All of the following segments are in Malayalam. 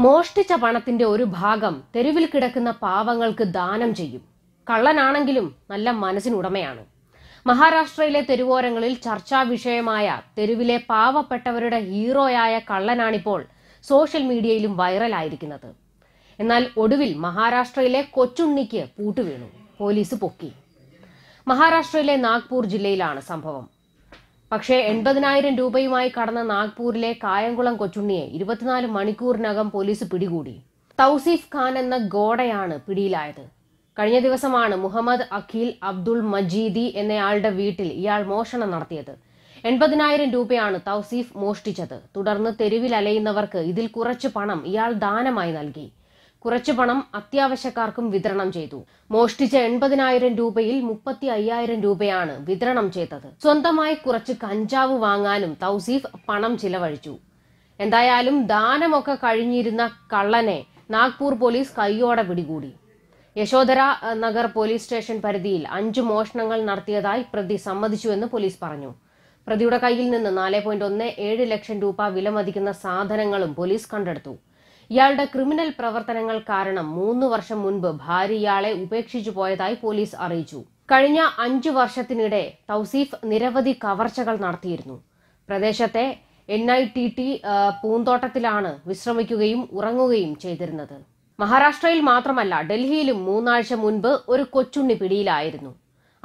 മോഷ്ടിച്ച പണത്തിന്റെ ഒരു ഭാഗം തെരുവിൽ കിടക്കുന്ന പാവങ്ങൾക്ക് ദാനം ചെയ്യും. കള്ളനാണെങ്കിലും നല്ല മനസ്സിനുടമയാണ്. മഹാരാഷ്ട്രയിലെ തെരുവോരങ്ങളിൽ ചർച്ചാ വിഷയമായ തെരുവിലെ പാവപ്പെട്ടവരുടെ ഹീറോയായ കള്ളനാണിപ്പോൾ സോഷ്യൽ മീഡിയയിലും വൈറലായിരിക്കുന്നത്. എന്നാൽ ഒടുവിൽ മഹാരാഷ്ട്രയിലെ കൊച്ചുണ്ണിക്ക് പൂട്ടുവീണു. പോലീസ് പൊക്കി. മഹാരാഷ്ട്രയിലെ നാഗ്പൂർ ജില്ലയിലാണ് സംഭവം. പക്ഷേ എൺപതിനായിരം രൂപയുമായി കടന്ന നാഗ്പൂരിലെ കായംകുളം കൊച്ചുണ്ണിയെ ഇരുപത്തിനാല് മണിക്കൂറിനകം പോലീസ് പിടികൂടി. തൗസീഫ് ഖാൻ എന്ന ഗോഡയാണ് പിടിയിലായത്. കഴിഞ്ഞ ദിവസമാണ് മുഹമ്മദ് അഖിൽ അബ്ദുൾ മജീദി എന്നയാളുടെ വീട്ടിൽ ഇയാൾ മോഷണം നടത്തിയത്. എൺപതിനായിരം രൂപയാണ് തൗസീഫ് മോഷ്ടിച്ചത്. തുടർന്ന് തെരുവിൽ അലയുന്നവർക്ക് ഇതിൽ കുറച്ച് പണം ഇയാൾ ദാനമായി നൽകി. കുറച്ചു പണം അത്യാവശ്യക്കാർക്കും വിതരണം ചെയ്തു. മോഷ്ടിച്ച എൺപതിനായിരം രൂപയിൽ മുപ്പത്തി അയ്യായിരം രൂപയാണ് വിതരണം ചെയ്തത്. സ്വന്തമായി കുറച്ച് കഞ്ചാവ് വാങ്ങാനും തൗസീഫ് പണം ചിലവഴിച്ചു. എന്തായാലും ദാനമൊക്കെ കഴിഞ്ഞിരുന്ന കള്ളനെ നാഗ്പൂർ പോലീസ് കൈയോടെ പിടികൂടി. യശോധര നഗർ പോലീസ് സ്റ്റേഷൻ പരിധിയിൽ അഞ്ച് മോഷണങ്ങൾ നടത്തിയതായി പ്രതി സമ്മതിച്ചുവെന്ന് പോലീസ് പറഞ്ഞു. പ്രതിയുടെ കയ്യിൽ നിന്ന് നാല് ലക്ഷം രൂപ വിലമതിക്കുന്ന സാധനങ്ങളും പോലീസ് കണ്ടെടുത്തു. ഇയാളുടെ ക്രിമിനൽ പ്രവർത്തനങ്ങൾ കാരണം മൂന്ന് വർഷം മുൻപ് ഭാര്യ ഇയാളെ ഉപേക്ഷിച്ചു പോയതായി പോലീസ് അറിയിച്ചു. കഴിഞ്ഞ അഞ്ചു വർഷത്തിനിടെ തൗസീഫ് നിരവധി കവർച്ചകൾ നടത്തിയിരുന്നു. പ്രദേശത്തെ എൻ ഐ ടി ടി പൂന്തോട്ടത്തിലാണ് വിശ്രമിക്കുകയും ഉറങ്ങുകയും ചെയ്തിരുന്നത്. മഹാരാഷ്ട്രയിൽ മാത്രമല്ല ഡൽഹിയിലും മൂന്നാഴ്ച മുൻപ് ഒരു കൊച്ചുണ്ണി പിടിയിലായിരുന്നു.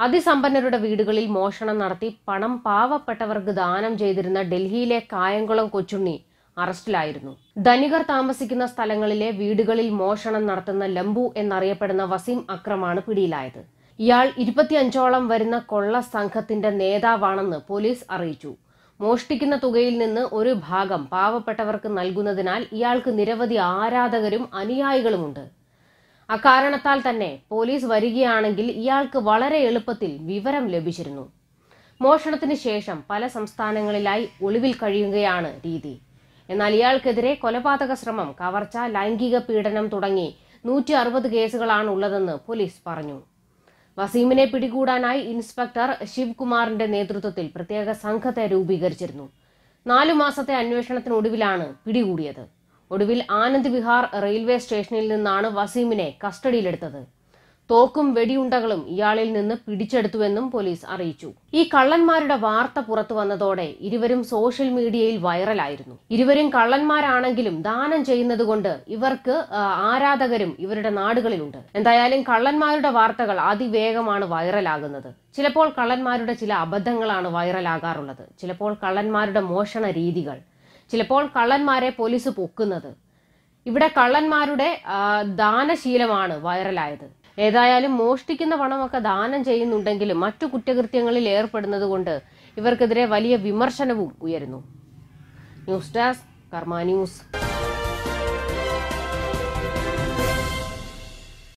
അതിസമ്പന്നരുടെ വീടുകളിൽ മോഷണം നടത്തി പണം പാവപ്പെട്ടവർക്ക് ദാനം ചെയ്തിരുന്ന ഡൽഹിയിലെ കായംകുളം കൊച്ചുണ്ണി അറസ്റ്റിലായിരുന്നു. ധനികർ താമസിക്കുന്ന സ്ഥലങ്ങളിലെ വീടുകളിൽ മോഷണം നടത്തുന്ന ലംബു എന്നറിയപ്പെടുന്ന വസീം അക്രമാണ് പിടിയിലായത്. ഇയാൾ ഇരുപത്തിയഞ്ചോളം വരുന്ന കൊള്ള സംഘത്തിന്റെ നേതാവാണെന്ന് പോലീസ് അറിയിച്ചു. മോഷ്ടിക്കുന്ന തുകയിൽ നിന്ന് ഒരു ഭാഗം പാവപ്പെട്ടവർക്ക് നൽകുന്നതിനാൽ ഇയാൾക്ക് നിരവധി ആരാധകരും അനുയായികളുമുണ്ട്. അക്കാരണത്താൽ തന്നെ പോലീസ് വരികയാണെങ്കിൽ ഇയാൾക്ക് വളരെ എളുപ്പത്തിൽ വിവരം ലഭിച്ചിരുന്നു. മോഷണത്തിന് ശേഷം പല സംസ്ഥാനങ്ങളിലായി ഒളിവിൽ കഴിയുകയാണ് രീതി. എന്നാൽ ഇയാൾക്കെതിരെ കൊലപാതക ശ്രമം കവർച്ച ലൈംഗിക പീഡനം തുടങ്ങി നൂറ്റി അറുപത് കേസുകളാണ് ഉള്ളതെന്ന് പോലീസ് പറഞ്ഞു. വസീമിനെ പിടികൂടാനായി ഇൻസ്പെക്ടർ ശിവകുമാറിന്റെ നേതൃത്വത്തിൽ പ്രത്യേക സംഘത്തെ രൂപീകരിച്ചിരുന്നു. നാലു മാസത്തെ അന്വേഷണത്തിനൊടുവിലാണ് പിടികൂടിയത്. ഒടുവിൽ ആനന്ദ് വിഹാർ റെയിൽവേ സ്റ്റേഷനിൽ നിന്നാണ് വസീമിനെ കസ്റ്റഡിയിലെടുത്തത്. തോക്കും വെടിയുണ്ടകളും ഇയാളിൽ നിന്ന് പിടിച്ചെടുത്തുവെന്നും പോലീസ് അറിയിച്ചു. ഈ കള്ളന്മാരുടെ വാർത്ത പുറത്തു വന്നതോടെ ഇരുവരും സോഷ്യൽ മീഡിയയിൽ വൈറലായിരുന്നു. ഇരുവരും കള്ളന്മാരാണെങ്കിലും ദാനം ചെയ്യുന്നത് കൊണ്ട് ഇവർക്ക് ആരാധകരും ഇവരുടെ നാടുകളിലുണ്ട്. എന്തായാലും കള്ളന്മാരുടെ വാർത്തകൾ അതിവേഗമാണ് വൈറലാകുന്നത്. ചിലപ്പോൾ കള്ളന്മാരുടെ ചില അബദ്ധങ്ങളാണ് വൈറലാകാറുള്ളത്. ചിലപ്പോൾ കള്ളന്മാരുടെ മോഷണ രീതികൾ. ചിലപ്പോൾ കള്ളന്മാരെ പോലീസ് പൊക്കുന്നത്. ഇവിടെ കള്ളന്മാരുടെ ദാനശീലമാണ് വൈറലായത്. ഏതായാലും മോഷ്ടിക്കുന്ന പണമൊക്കെ ദാനം ചെയ്യുന്നുണ്ടെങ്കിലും മറ്റു കുറ്റകൃത്യങ്ങളിൽ ഏർപ്പെടുന്നത് കൊണ്ട് ഇവർക്കെതിരെ വലിയ വിമർശനവും ഉയരുന്നു. News desk Karma news.